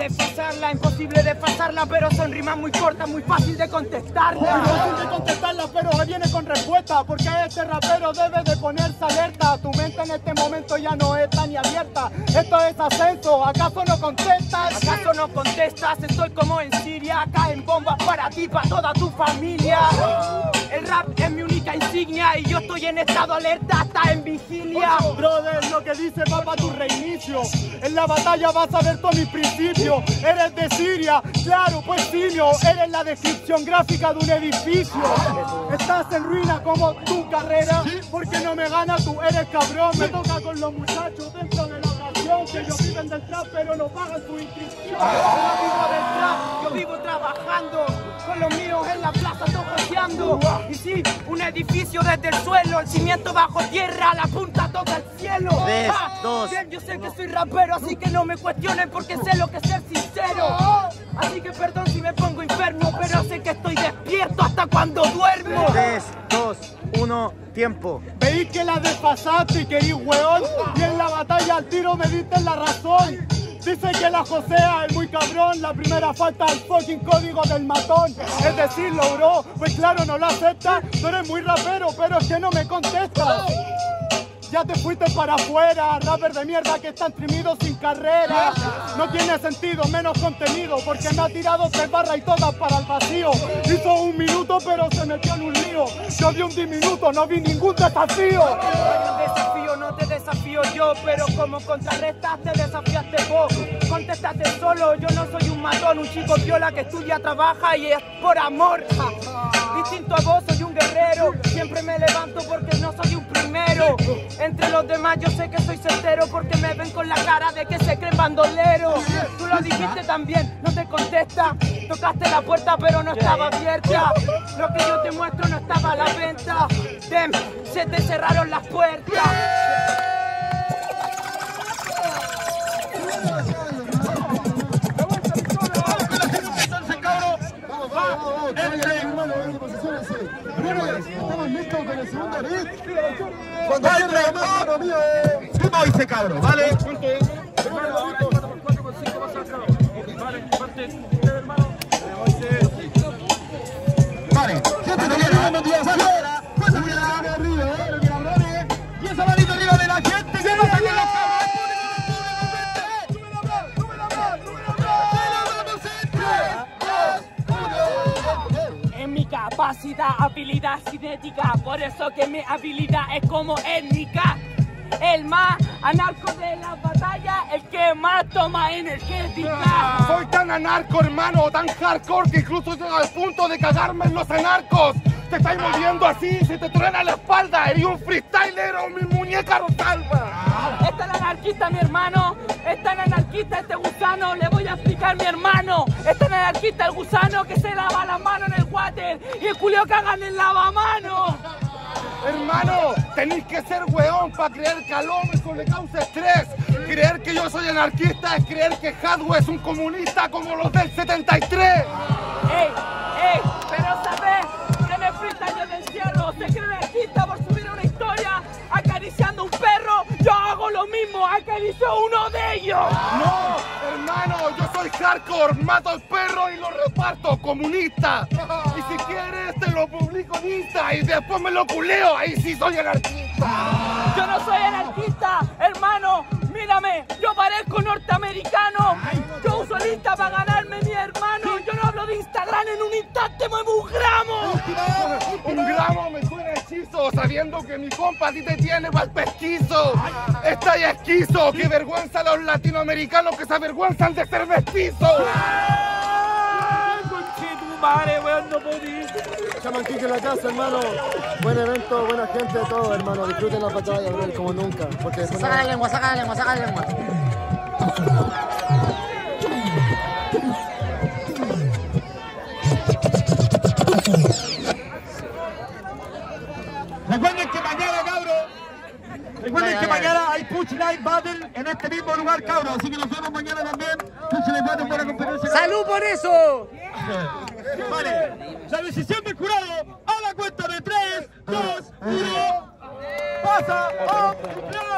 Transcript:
desfasarla, imposible desfasarla, pero son rimas muy cortas, muy fácil de contestarla. Muy fácil de contestarla, pero viene con respuesta, porque este rapero debe de ponerse alerta. Tu mente en este momento ya no está ni abierta. Esto es ascenso, ¿acaso no contestas? ¿Acaso no contestas? Estoy como en Siria, caen bombas para ti, para toda tu familia. El rap es mi insignia y yo estoy en estado alerta hasta en vigilia. Brother, lo que dice va para tu reinicio. En la batalla vas a ver todos mis principios. Eres de Siria, claro, pues simio. Eres la descripción gráfica de un edificio. Estás en ruina como tu carrera. Porque no me gana, tú eres cabrón. Me toca con los muchachos dentro de la ocasión. Que ellos viven del trap, pero no pagan su inscripción. Y sí, un edificio desde el suelo, el cimiento bajo tierra, la punta toca el cielo. Tres, Ah, dos. bien, yo sé que soy rapero, así que no me cuestionen porque sé lo que es ser sincero. Así que perdón si me pongo enfermo, pero sé que estoy despierto hasta cuando duermo. 3, 2, 1, tiempo. Veí que la desfasaste y querí hueón Y en la batalla al tiro me diste la razón Dice que la Josea es muy cabrón La primera falta al fucking código del matón Es decir, logró, pues claro no lo acepta Tú eres muy rapero, pero es que no me contestas ya te fuiste para afuera, rapper de mierda que están trimidos sin carrera. No tiene sentido, menos contenido, porque me ha tirado tres barras y todas para el vacío. Hizo un minuto, pero se metió en un lío. Yo vi un diminuto, no vi ningún desafío. Te desafío yo, pero como contrarrestas te desafiaste vos. Contestaste solo, yo no soy un matón, un chico viola que estudia, trabaja y es por amor. Distinto a vos, soy un guerrero, siempre me levanto porque no soy un primero. Entre los demás yo sé que soy certero porque me ven con la cara de que se creen bandoleros. Tú lo dijiste también, no te contesta. Tocaste la puerta pero no estaba abierta. Lo que yo te muestro no estaba a la venta. Dem, se te cerraron las puertas. ¿Cómo dice cabro? ¿Vale? Vale, capacidad, habilidad cinética, por eso que mi habilidad es como étnica. El más anarco de la batalla, el que más toma energética. Soy tan anarco, hermano, tan hardcore que incluso llega al punto de cagarme en los anarcos. Te estáis moviendo así, se te truena la espalda. Eres un freestyler o mi muñeca salva. Esta es la anarquista, mi hermano. Es la anarquista, este gusano. Le voy a explicar, mi hermano. Es la anarquista, el gusano que se lava las manos en el water y el culio cagan en el lavamanos. Hermano, tenéis que ser weón para creer que al hombre eso le causa estrés. Creer que yo soy anarquista es creer que Hadwe es un comunista como los del 73. ¡Ey! ¡Ey! Pero sabes que el freestyle yo te encierro. Se cree artista por subir una historia acariciando un perro. Yo hago lo mismo, acaricio uno de ellos. No, hermano, yo soy hardcore, mato al perro y lo reparto, comunista. Y si quieres te lo publico en Insta y después me lo culeo, ahí sí soy anarquista. Yo no soy anarquista, hermano. Mírame, yo parezco norteamericano. Yo uso lista para ganarme mi hermano. Yo no hablo de Instagram en un instante, muevo un gramo. Un gramo me suena hechizo, sabiendo que mi compa a ti te tiene pa'l pesquizo. Está ya esquizo, qué vergüenza a los latinoamericanos que se avergüenzan de ser mestizos. Madre, weón, no podí. Chamanquique en la casa, hermano. Buen evento, buena gente, todo, hermano. Disfruten la batalla, bro, como nunca. Porque Saca la lengua, saca la lengua, saca la lengua. Recuerden que mañana, cabros, recuerden que mañana hay Push Live Battle en este mismo lugar, cabros. Así que nos vemos mañana también. Push Live Battle para competencia. ¡Salud por eso! Vale, la decisión del jurado a la cuenta de 3, 2, 1. ¡Pasa! ¡Oh!